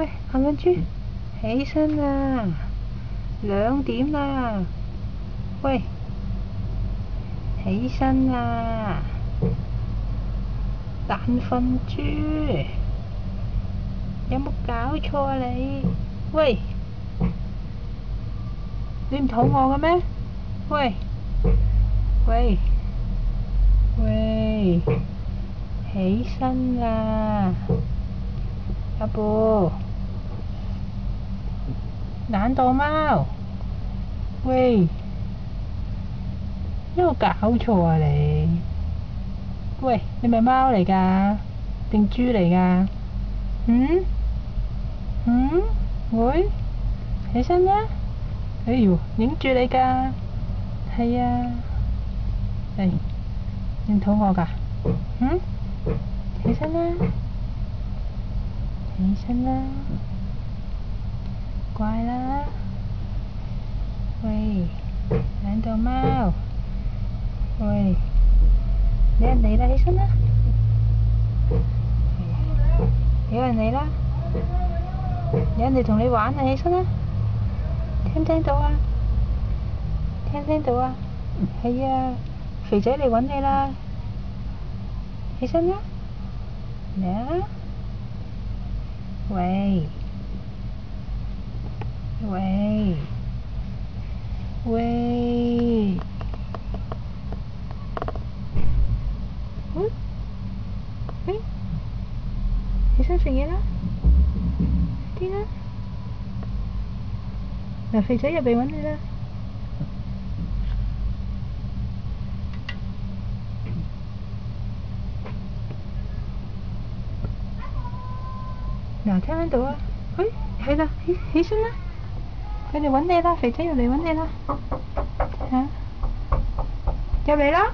喂，阿 lunch，起身啦，兩點啦，喂，起身啦，懶瞓豬，有冇搞錯啊你？喂，你唔肚餓嘅咩？喂，喂，喂，起身啦！阿布，懶惰貓，喂，有搞錯啊你？喂，你咪貓嚟㗎，定豬嚟㗎？嗯？嗯？喂，起身啦！哎唷，影住你㗎，係啊，誒，你唔肚餓㗎？嗯？起身啦！起身啦，乖啦，喂，懶惰貓，喂，有人嚟啦，起身啦，有人嚟啦，有人嚟同你玩啊，起身啦，聽唔聽到啊？聽唔聽到啊？係啊，肥仔嚟搵你啦，起身啦，嚟啊！喂，喂，喂，嗯，嗯，起身食嘢啦，啲啦，嗱肥仔入嚟搵你啦。嗱，聽唔聽到啊？誒，係啦，起起身啦！佢哋揾你啦，肥仔入嚟揾你啦，嚇，入嚟啦！